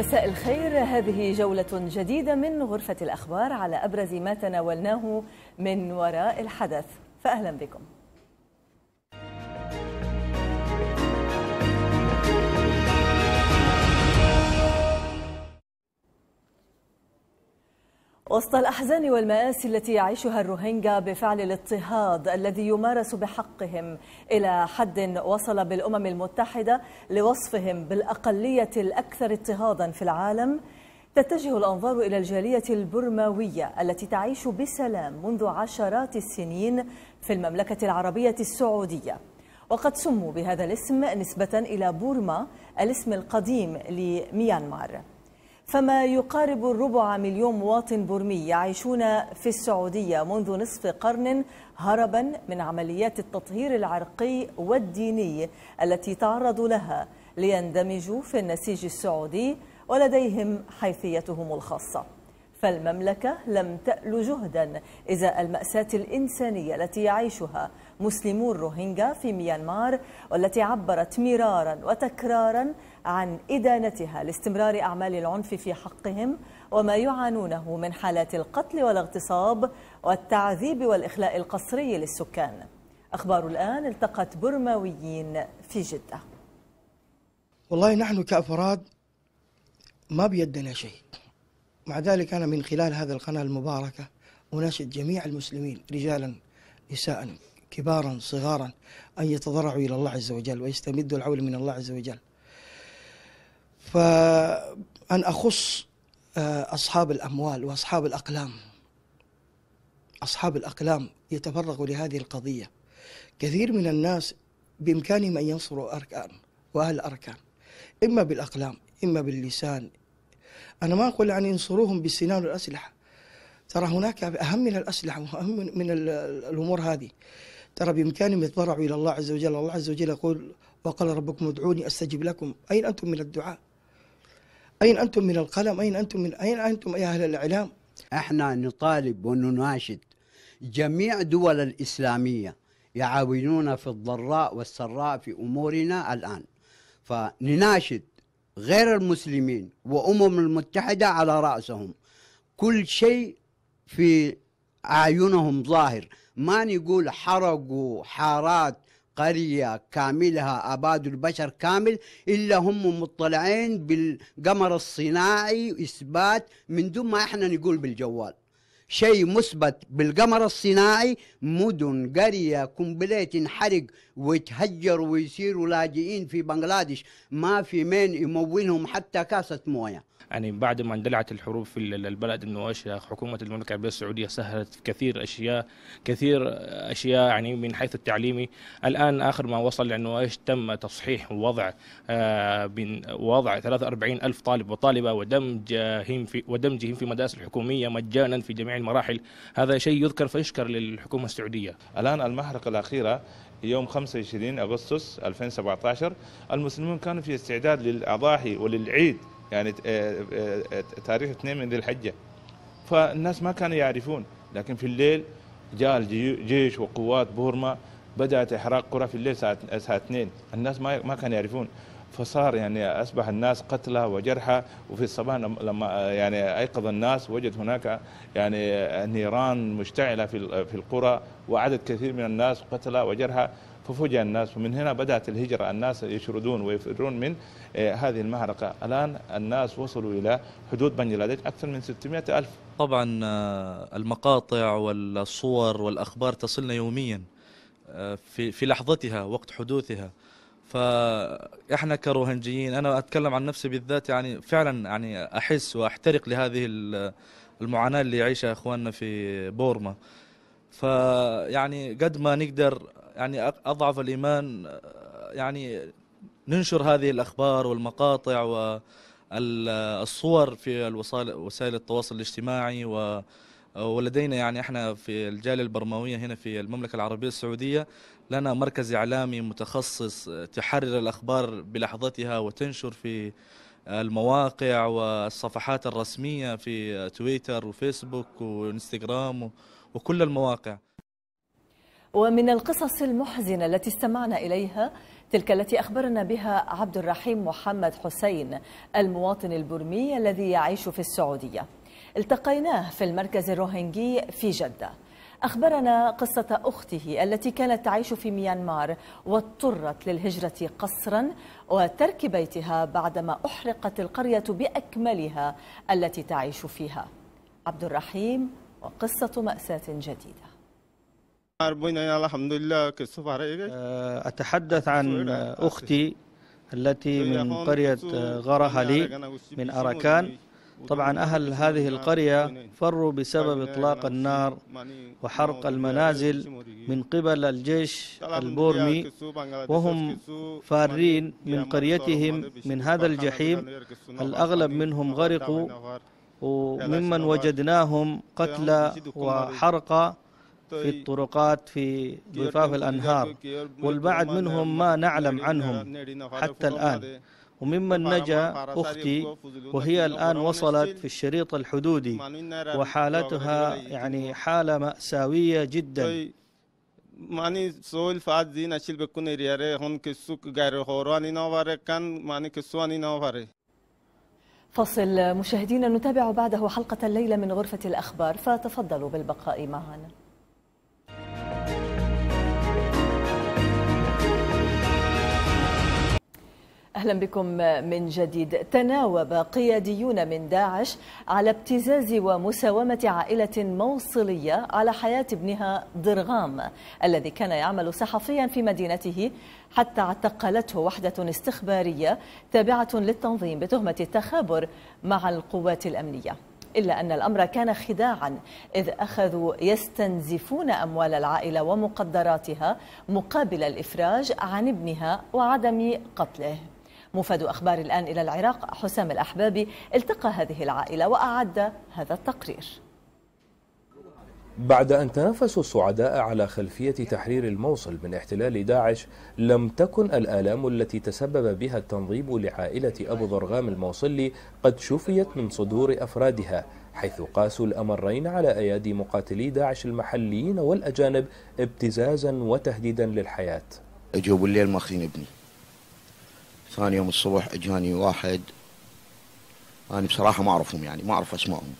مساء الخير. هذه جولة جديدة من غرفة الأخبار على أبرز ما تناولناه من وراء الحدث. فأهلا بكم. وسط الأحزان والمآسي التي يعيشها الروهينجا بفعل الاضطهاد الذي يمارس بحقهم إلى حد وصل بالأمم المتحدة لوصفهم بالأقلية الأكثر اضطهادا في العالم تتجه الأنظار إلى الجالية البرماوية التي تعيش بسلام منذ عشرات السنين في المملكة العربية السعودية. وقد سموا بهذا الاسم نسبة إلى بورما الاسم القديم لميانمار. فما يقارب الربع مليون مواطن برمي يعيشون في السعودية منذ نصف قرن هربا من عمليات التطهير العرقي والديني التي تعرضوا لها ليندمجوا في النسيج السعودي ولديهم حيثيتهم الخاصة. فالمملكة لم تأل جهدا إزاء المأساة الإنسانية التي يعيشها مسلمو الروهينجا في ميانمار والتي عبرت مرارا وتكرارا عن إدانتها لاستمرار أعمال العنف في حقهم وما يعانونه من حالات القتل والاغتصاب والتعذيب والإخلاء القسري للسكان. أخبار الآن التقت برماويين في جدة. والله نحن كأفراد ما بيدنا شيء. مع ذلك أنا من خلال هذه القناة المباركة أناشد جميع المسلمين رجالا نساء كبارا صغارا أن يتضرعوا إلى الله عز وجل ويستمدوا العون من الله عز وجل. فأن أخص أصحاب الأموال وأصحاب الأقلام. أصحاب الأقلام يتفرغوا لهذه القضية. كثير من الناس بإمكانهم أن ينصروا أركان وأهل الأركان إما بالأقلام إما باللسان أنا ما أقول يعني ينصروهم بالسنان والأسلحة. ترى هناك أهم من الأسلحة وأهم من الأمور هذه. ترى بإمكانهم يتضرعوا إلى الله عز وجل. الله عز وجل يقول وقال ربكم ادعوني أستجب لكم. أين أنتم من الدعاء؟ أين أنتم من القلم؟ أين أنتم من أين أنتم يا أهل الإعلام؟ إحنا نطالب ونناشد جميع دول الإسلامية يعاونون في الضراء والسراء في أمورنا الآن. فنناشد غير المسلمين وأمم المتحدة على رأسهم. كل شيء في أعينهم ظاهر. ما نقول حرقوا حارات قرية كاملها أبادوا البشر كامل إلا هم مطلعين بالقمر الصناعي إثبات من دون ما إحنا نقول بالجوال. شيء مثبت بالقمر الصناعي مدن قرية كومبليت ينحرق ويتهجروا ويصيروا لاجئين في بنغلاديش. ما في مين يمونهم حتى كاسة موية. يعني بعد ما اندلعت الحروب في البلد إنه حكومة المملكة العربية السعودية سهلت كثير أشياء كثير أشياء يعني من حيث التعليمي الآن آخر ما وصل لأنه إيش تم تصحيح وضع آه وضع 43 ألف طالب وطالبة ودمجهم في ودمجهم في مدارس الحكومية مجانا في جميع المراحل. هذا شيء يذكر فيشكر للحكومة السعودية. الآن المحرقة الأخيرة يوم 25 أغسطس 2017 المسلمون كانوا في استعداد للأضاحي وللعيد يعني تاريخ اثنين من ذي الحجة. فالناس ما كانوا يعرفون. لكن في الليل جاء الجيش وقوات بورما بدأت إحراق قرى في الليل ساعة اثنين. الناس ما ما كانوا يعرفون. فصار يعني أصبح الناس قتلى وجرحى. وفي الصباح لما يعني أيقظ الناس وجد هناك يعني نيران مشتعلة في القرى. وعدد كثير من الناس قتلى وجرحى. ففوجئ الناس ومن هنا بدأت الهجرة. الناس يشردون ويفرون من هذه المعركة. الآن الناس وصلوا إلى حدود بنجلاديش أكثر من 600 ألف. طبعا المقاطع والصور والأخبار تصلنا يوميا في في لحظتها وقت حدوثها. فإحنا كروهنجيين أنا أتكلم عن نفسي بالذات يعني فعلا يعني أحس وأحترق لهذه المعاناة اللي يعيشها إخواننا في بورما. فيعني قد ما نقدر يعني أضعف الإيمان يعني ننشر هذه الأخبار والمقاطع والصور في وسائل التواصل الاجتماعي و ولدينا يعني إحنا في الجالية البرموية هنا في المملكة العربية السعودية لنا مركز إعلامي متخصص تحرر الأخبار بلحظتها وتنشر في المواقع والصفحات الرسمية في تويتر وفيسبوك وإنستغرام وكل المواقع. ومن القصص المحزنة التي استمعنا إليها تلك التي أخبرنا بها عبد الرحيم محمد حسين المواطن البرمي الذي يعيش في السعودية. التقيناه في المركز الروهينجي في جدة. أخبرنا قصة أخته التي كانت تعيش في ميانمار واضطرت للهجرة قسرا وترك بيتها بعدما أحرقت القرية بأكملها التي تعيش فيها. عبد الرحيم وقصة مأساة جديدة. آه، أتحدث عن أختي التي من قرية غرهلي من أراكان. طبعا أهل هذه القرية فروا بسبب إطلاق النار وحرق المنازل من قبل الجيش البورمي وهم فارين من قريتهم من هذا الجحيم. الأغلب منهم غرقوا وممن وجدناهم قتلى وحرق في الطرقات في ضفاف الأنهار والبعض منهم ما نعلم عنهم حتى الآن. وممن نجا أختي وهي الآن وصلت في الشريط الحدودي وحالتها يعني حالة مأساوية جدا. مانی سوال فاد زین اشیل بکن ریاره هون که سوک غیر خورانی نواره کن مانی که سوانی نواره فصل مشاهدينا نتابع بعده حلقة الليلة من غرفة الأخبار فتفضلوا بالبقاء معنا أهلا بكم من جديد. تناوب قياديون من داعش على ابتزاز ومساومة عائلة موصلية على حياة ابنها ضرغام الذي كان يعمل صحفيا في مدينته حتى اعتقلته وحدة استخبارية تابعة للتنظيم بتهمة التخابر مع القوات الأمنية. إلا أن الأمر كان خداعا إذ أخذوا يستنزفون أموال العائلة ومقدراتها مقابل الإفراج عن ابنها وعدم قتله. مفاد أخبار الآن إلى العراق حسام الأحبابي التقى هذه العائلة وأعد هذا التقرير. بعد أن تنافسوا الصعداء على خلفية تحرير الموصل من احتلال داعش لم تكن الآلام التي تسبب بها التنظيم لعائلة أبو ضرغام الموصلي قد شفيت من صدور أفرادها حيث قاسوا الأمرين على أيادي مقاتلي داعش المحليين والأجانب ابتزازا وتهديدا للحياة. اجوا الليل ماخذين ابني. ثاني يوم الصبح اجاني واحد. أنا بصراحة ما أعرفهم يعني ما أعرف أسمائهم.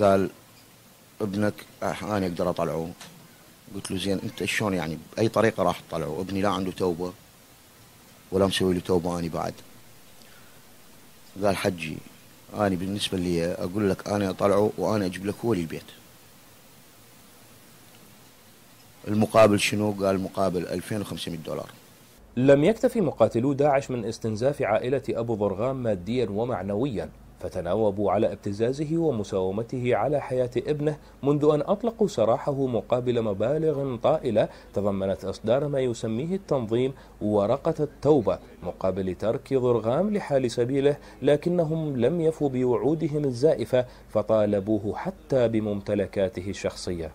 قال ابنك أنا أقدر أطلعه. قلت له زين أنت شلون يعني؟ بأي طريقة راح تطلعه؟ ابني لا عنده توبة ولا مسوي له توبة اني بعد. قال حجي أنا بالنسبة لي أقول لك أنا أطلعه وأنا أجيب لك هو البيت المقابل شنو؟ قال مقابل 2500 دولار. لم يكتفي مقاتلو داعش من استنزاف عائلة أبو ضرغام ماديا ومعنويا فتناوبوا على ابتزازه ومساومته على حياة ابنه منذ أن أطلقوا سراحه مقابل مبالغ طائلة تضمنت إصدار ما يسميه التنظيم ورقة التوبة مقابل ترك ضرغام لحال سبيله لكنهم لم يفوا بوعودهم الزائفة فطالبوه حتى بممتلكاته الشخصية.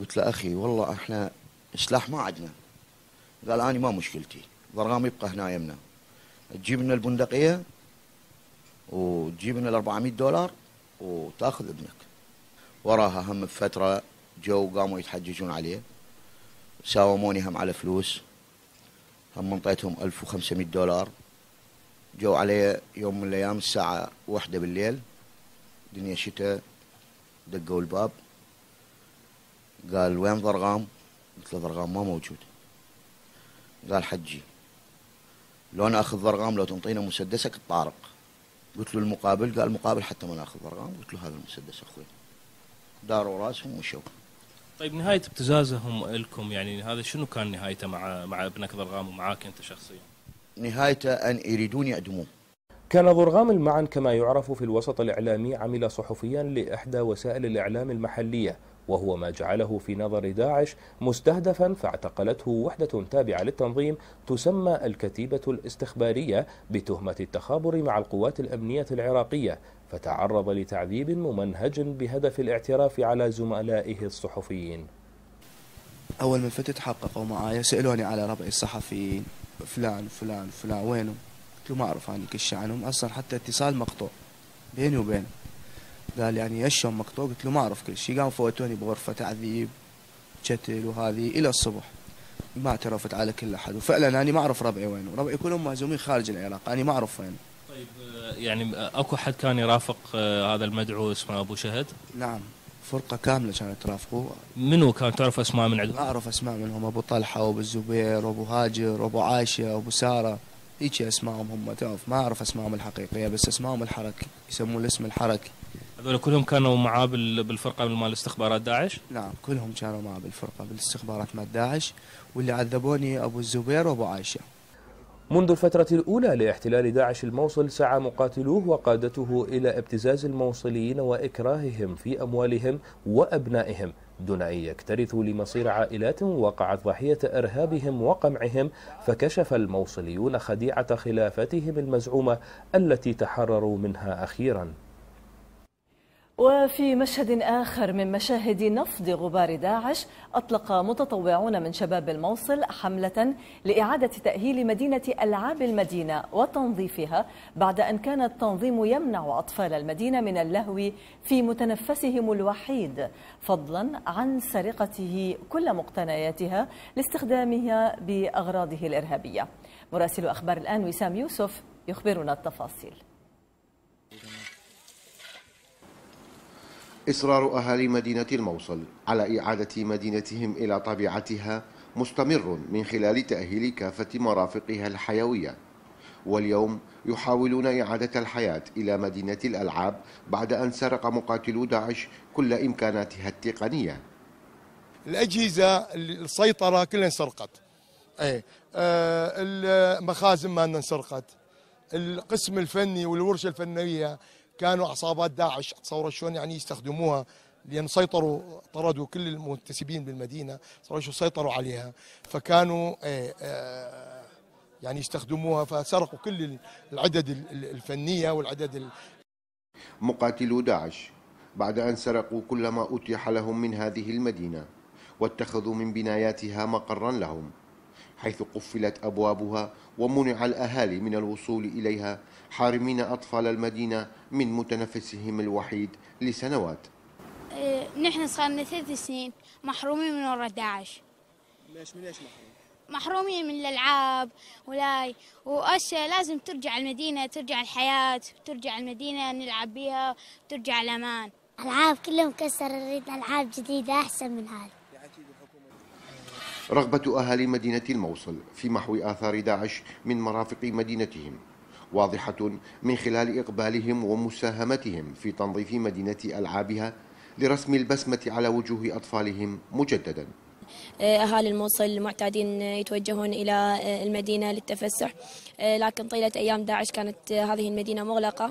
قلت له أخي والله إحنا سلاح ما عندنا قال اني ما مشكلتي. ضرغام يبقى هنا يمنا. تجيب لنا البندقية وتجيب لنا ال 400 دولار وتأخذ ابنك. وراها هم بفترة جو قاموا يتحججون عليه. ساوموني هم على فلوس. هم انطيتهم 1500 دولار. جو علي يوم من الأيام الساعة واحدة بالليل. دنيا شتاء دقوا الباب. قال وين ضرغام؟ قلت له ضرغام ما موجود. قال حجي لو ناخذ ضرغام لو تنطينا مسدسك الطارق قلت له المقابل قال مقابل حتى ما نأخذ ضرغام. قلت له هذا المسدس أخوي. داروا راسهم ومشوا. طيب نهاية ابتزازهم لكم يعني هذا شنو كان نهايته مع مع ابنك ضرغام ومعاك أنت شخصيا؟ نهايته أن يريدون يعدموه. كان ضرغام المعن كما يعرف في الوسط الإعلامي عمل صحفيا لإحدى وسائل الإعلام المحلية وهو ما جعله في نظر داعش مستهدفا فاعتقلته وحدة تابعة للتنظيم تسمى الكتيبة الاستخبارية بتهمة التخابر مع القوات الأمنية العراقية فتعرض لتعذيب ممنهج بهدف الاعتراف على زملائه الصحفيين. أول ما فتت حققوا معايا سألوني على ربعي الصحفيين. فلان فلان فلان وينهم؟ قلت ما أعرف عني كل عنهم أصلا حتى اتصال مقطوع بيني وبينه. قال يعني اشون مقطوع قلت له ما أعرف كل شيء قام فوتوني بغرفة تعذيب شتل وهذه إلى الصبح. ما اعترفت على كل أحد. وفعلا أنا ما أعرف ربعي وين ربعي كلهم مهزومين خارج العراق أنا ما أعرف وين. طيب يعني أكو حد كان يرافق هذا المدعو اسمه أبو شهد؟ نعم فرقة كاملة كانت ترافقه. منو كان؟ تعرف أسماء من عندهم؟ ما أعرف أسماء منهم أبو طلحة وابو الزبير وابو هاجر وابو عائشة وابو سارة. هيك اسمائهم هم تعرف ما أعرف اسمائهم الحقيقية بس اسمائهم الحركي يسمون الاسم الحركي. هذول كلهم كانوا معاه بالفرقة مال استخبارات داعش؟ نعم كلهم كانوا معاه بالفرقة بالاستخبارات مال داعش واللي عذبوني أبو الزبير وأبو عائشة منذ الفترة الأولى لاحتلال داعش الموصل سعى مقاتلوه وقادته إلى ابتزاز الموصليين وإكراههم في أموالهم وأبنائهم دون أن يكترثوا لمصير عائلات وقعت ضحية إرهابهم وقمعهم فكشف الموصليون خديعة خلافتهم المزعومة التي تحرروا منها أخيراً وفي مشهد آخر من مشاهد نفض غبار داعش أطلق متطوعون من شباب الموصل حملة لإعادة تأهيل مدينة ألعاب المدينة وتنظيفها بعد أن كان التنظيم يمنع أطفال المدينة من اللهو في متنفسهم الوحيد فضلا عن سرقته كل مقتنياتها لاستخدامها بأغراضه الإرهابية. مراسل أخبار الآن وسام يوسف يخبرنا التفاصيل. إصرار أهالي مدينة الموصل على إعادة مدينتهم إلى طبيعتها مستمر من خلال تأهيل كافة مرافقها الحيوية. واليوم يحاولون إعادة الحياة إلى مدينة الألعاب بعد أن سرق مقاتلو داعش كل إمكاناتها التقنية. الأجهزة السيطرة كلها انسرقت. أي آه المخازن ما انسرقت. القسم الفني والورشة الفنية كانوا عصابات داعش. تصور شلون يعني يستخدموها لأن سيطروا طردوا كل المنتسبين شو سيطروا عليها. فكانوا إيه آه يعني يستخدموها. فسرقوا كل العدد الفنية والعدد ال... مقاتلو داعش بعد أن سرقوا كل ما أتيح لهم من هذه المدينة واتخذوا من بناياتها مقرا لهم. حيث قفلت أبوابها ومنع الأهالي من الوصول إليها حارمين أطفال المدينة من متنفسهم الوحيد لسنوات. آه نحن صار لنا ثلاث سنين محرومين من وراء داعش. ليش من إيش محرومين؟ محرومين من الألعاب ولاي وأشياء لازم ترجع المدينة ترجع الحياة ترجع المدينة نلعب بها ترجع الأمان. ألعاب كلهم مكسر نريد ألعاب جديدة أحسن من هذه رغبة أهالي مدينة الموصل في محو آثار داعش من مرافق مدينتهم واضحة من خلال إقبالهم ومساهمتهم في تنظيف مدينة ألعابها لرسم البسمة على وجوه أطفالهم مجددا. أهالي الموصل معتادين يتوجهون إلى المدينة للتفسح. لكن طيلة أيام داعش كانت هذه المدينة مغلقة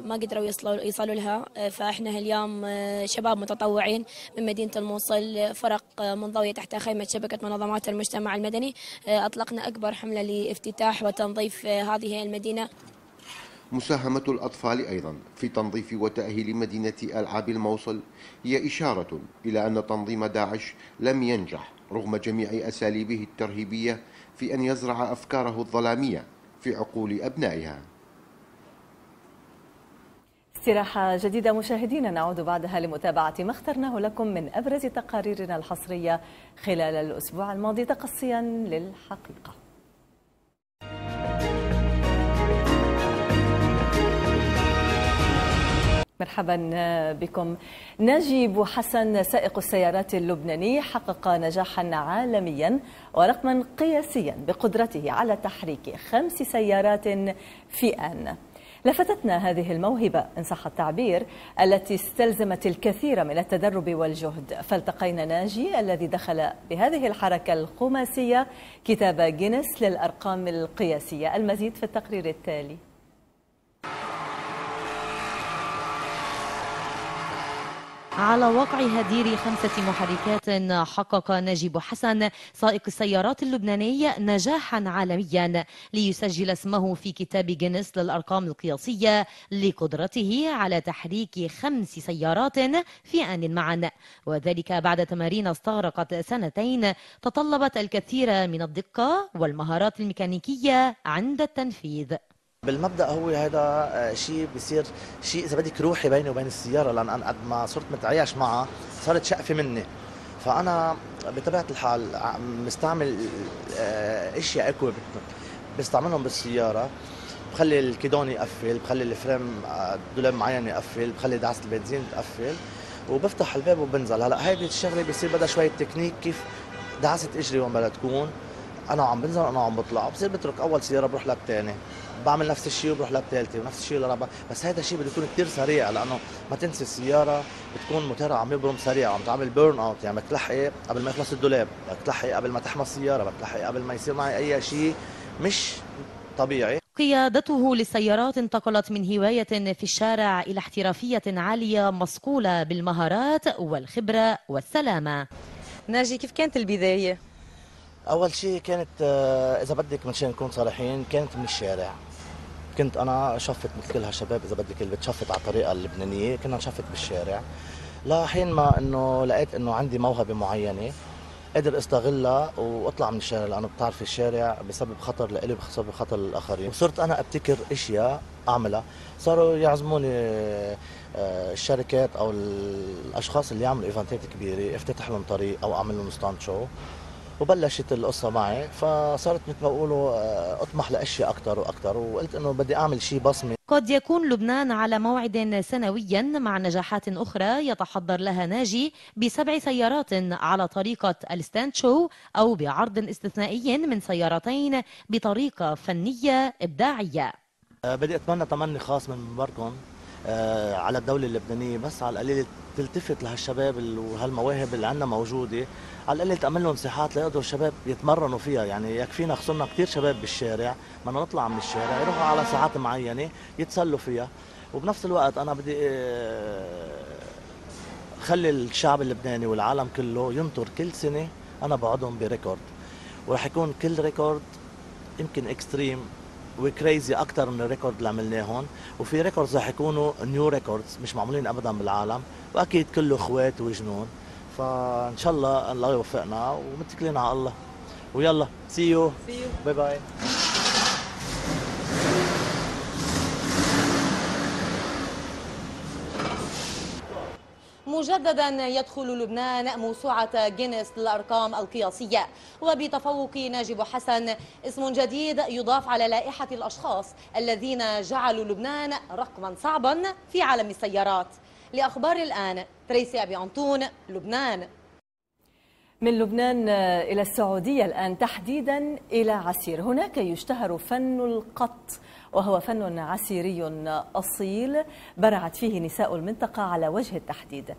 ما قدروا يصلوا, يصلوا لها. فإحنا اليوم شباب متطوعين من مدينة الموصل فرق منضوية تحت خيمة شبكة منظمات المجتمع المدني. أطلقنا أكبر حملة لافتتاح وتنظيف هذه المدينة. مساهمة الأطفال أيضا في تنظيف وتأهيل مدينة ألعاب الموصل هي إشارة إلى أن تنظيم داعش لم ينجح رغم جميع أساليبه الترهيبية في أن يزرع أفكاره الظلامية في عقول أبنائها. استراحة جديدة مشاهدينا نعود بعدها لمتابعة ما اخترناه لكم من أبرز تقاريرنا الحصرية خلال الأسبوع الماضي تقصيا للحقيقة. مرحبا بكم. ناجي بو حسن سائق السيارات اللبناني حقق نجاحا عالميا ورقما قياسيا بقدرته على تحريك خمس سيارات في آن لفتتنا هذه الموهبة إن صح التعبير التي استلزمت الكثير من التدرب والجهد. فالتقينا ناجي الذي دخل بهذه الحركة الخماسية كتاب جينيس للأرقام القياسية. المزيد في التقرير التالي. على وقع هدير خمسة محركات حقق نجيب حسن سائق السيارات اللبناني نجاحا عالميا ليسجل اسمه في كتاب جينيس للأرقام القياسية لقدرته على تحريك خمس سيارات في آن معا. وذلك بعد تمارين استغرقت سنتين تطلبت الكثير من الدقة والمهارات الميكانيكية عند التنفيذ. بالمبدأ هو هذا شيء بصير شيء اذا بدك روحي بيني وبين السيارة لأن أنا قد ما صرت متعايش معها صارت شقفة مني. فأنا بطبيعة الحال مستعمل آه، أشياء équipe بستعملهم بالسيارة. بخلي الكيدون يقفل بخلي الفريم آه، دولاب معين يقفل بخلي دعسه البنزين تقفل. وبفتح الباب وبنزل. هلأ هيدي الشغلة بصير بدها شوية تكنيك كيف دعسه إجري وين بدها تكون. أنا عم بنزل وأنا عم بطلع. بصير بترك أول سياره بروح للثاني بعمل نفس الشيء وبروح للثالثه ونفس الشيء للرابعه بس هذا الشيء بده يكون كثير سريع لأنه ما تنسي السيارة بتكون موتورها عم يبرم سريع عم تعمل burnout يعني بدك تلحقي قبل ما يخلص الدولاب بدك تلحقي قبل ما تحمى السيارة بدك تلحقي قبل ما يصير معي أي شيء مش طبيعي. قيادته للسيارات انتقلت من هواية في الشارع إلى احترافية عالية مصقولة بالمهارات والخبرة والسلامة. ناجي كيف كانت البداية؟ أول شيء كانت آه، إذا بدك مشان نكون صريحين كانت من الشارع. كنت أنا شفت مثل كل هالشباب إذا بدك اللي بتشفت على الطريقة اللبنانية كنا نشفت بالشارع. لحين ما إنه لقيت إنه عندي موهبة معينة قدر استغلها وأطلع من الشارع لأنه بتعرفي الشارع بسبب خطر لإلي بسبب خطر للآخرين. وصرت أنا أبتكر أشياء أعملها. صاروا يعزموني آه، الشركات أو الأشخاص اللي يعملوا إيفنتات كبيرة أفتتح لهم طريق أو أعمل لهم stunt show. وبلشت القصة معي فصارت مثل ما بقولوا آه، أطمح لأشياء أكثر وأكثر وقلت إنه بدي أعمل شيء بصمة. قد يكون لبنان على موعد سنويا مع نجاحات أخرى يتحضر لها ناجي بسبع سيارات على طريقة الستاند شو أو بعرض استثنائي من سيارتين بطريقة فنية إبداعية. آه، بدي أتمنى تمني خاص من منبركم آه، على الدولة اللبنانية بس على القليل تلتفت لهالشباب وهالمواهب اللي عندنا موجودة. على القليل تعمل لهم مساحات ليقدروا الشباب يتمرنوا فيها. يعني يكفينا خسرنا كثير شباب بالشارع بدنا نطلع من الشارع يروحوا على ساعات معينة يتسلوا فيها. وبنفس الوقت أنا بدي آه، خلي الشعب اللبناني والعالم كله ينطر كل سنة أنا بوعدهم ب record. وراح يكون كل record يمكن extreme و crazy أكثر من ال record اللي عملناهم وفي records رح يكونوا new records مش معمولين ابدا بالعالم. وأكيد كله أخوت وجنون. فإن شاء الله الله يوفقنا ومتكلين على الله. ويلا see you bye bye مجددا يدخل لبنان موسوعة جينيس للأرقام القياسية. وبتفوق ناجي بو حسن اسم جديد يضاف على لائحة الأشخاص الذين جعلوا لبنان رقما صعبا في عالم السيارات. لأخبار الآن تريسي أبي أنطون لبنان. من لبنان إلى السعودية الآن تحديدا إلى عسير. هناك يشتهر فن القط وهو فن عسيري أصيل برعت فيه نساء المنطقة على وجه التحديد.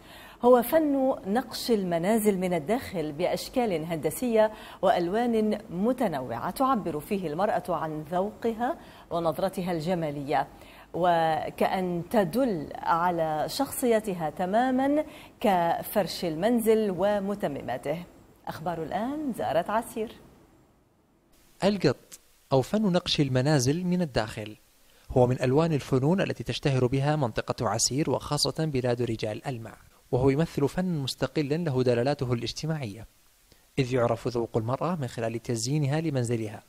هو فن نقش المنازل من الداخل بأشكال هندسية وألوان متنوعة تعبر فيه المرأة عن ذوقها ونظرتها الجمالية. وكأن تدل على شخصيتها تماما كفرش المنزل ومتمماته. أخبار الآن زارت عسير. القط. أو فن نقش المنازل من الداخل. هو من ألوان الفنون التي تشتهر بها منطقة عسير وخاصة بلاد رجال المع وهو يمثل فن مستقلا له دلالاته الاجتماعية. إذ يعرف ذوق المرأة من خلال تزيينها لمنزلها.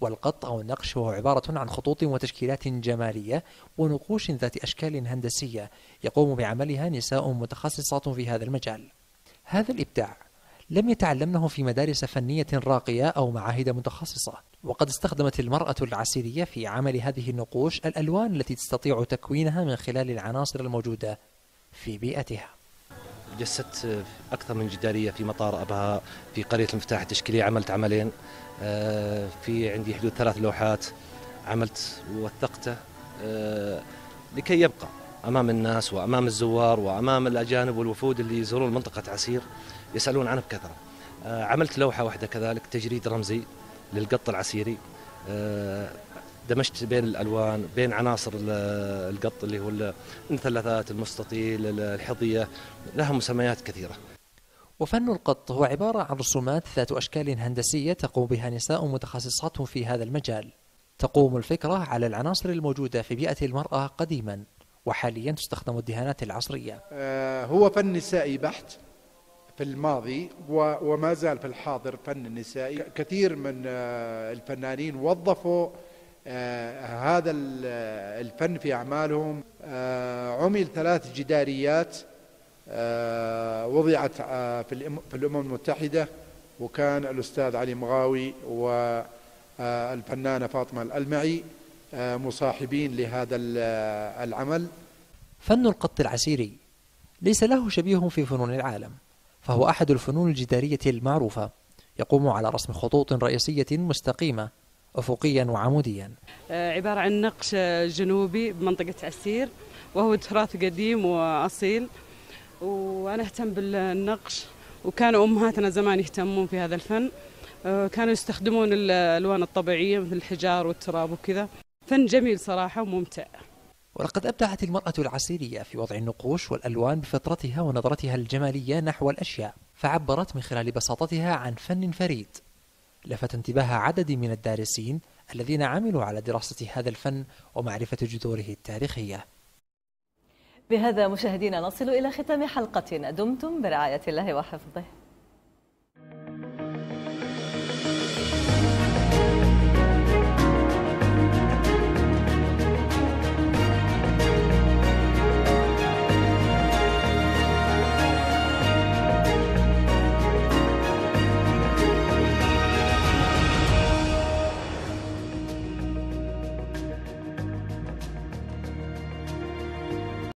والقط أو النقش هو عبارة عن خطوط وتشكيلات جمالية ونقوش ذات أشكال هندسية يقوم بعملها نساء متخصصات في هذا المجال. هذا الإبداع لم يتعلمنه في مدارس فنية راقية أو معاهد متخصصة وقد استخدمت المرأة العسيرية في عمل هذه النقوش الألوان التي تستطيع تكوينها من خلال العناصر الموجودة في بيئتها. جسدت أكثر من جدارية في مطار أبها في قرية المفتاح التشكيلية. عملت عملين آه، في عندي حدود ثلاث لوحات عملت ووثقته آه، لكي يبقى أمام الناس وأمام الزوار وأمام الأجانب والوفود اللي يزورون منطقة عسير يسألون عنه بكثرة. آه، عملت لوحة واحدة كذلك تجريد رمزي. للقط العسيري. دمجت بين الألوان بين عناصر القط اللي هو المثلثات المستطيل الحظيه لها مسميات كثيرة. وفن القط هو عبارة عن رسومات ذات أشكال هندسية تقوم بها نساء متخصصات في هذا المجال. تقوم الفكرة على العناصر الموجودة في بيئة المرأة قديما وحاليا تستخدم الدهانات العصرية. آه، هو فن نسائي بحت. في الماضي وما زال في الحاضر فن نسائي كثير من آه، الفنانين وظفوا آه، هذا الفن في أعمالهم. عمل ثلاث جداريات آه، وضعت آه، في الأمم المتحدة وكان الأستاذ علي مغاوي والفنانة فاطمة الألمعي مصاحبين لهذا العمل. فن القط العسيري ليس له شبيه في فنون العالم. فهو أحد الفنون الجدارية المعروفة يقوم على رسم خطوط رئيسية مستقيمة أفقيا وعموديا. عبارة عن نقش جنوبي بمنطقة عسير وهو تراث قديم وأصيل. وأنا أهتم بالنقش وكانوا أمهاتنا زمان يهتمون في هذا الفن. كانوا يستخدمون الألوان الطبيعية مثل الحجار والتراب وكذا. فن جميل صراحة وممتع. ولقد أبدعت المرأة العسيرية في وضع النقوش والألوان بفطرتها ونظرتها الجمالية نحو الأشياء فعبرت من خلال بساطتها عن فن فريد. لفت انتباه عدد من الدارسين الذين عملوا على دراسة هذا الفن ومعرفة جذوره التاريخية. بهذا مشاهدينا نصل إلى ختام حلقتنا دمتم برعاية الله وحفظه.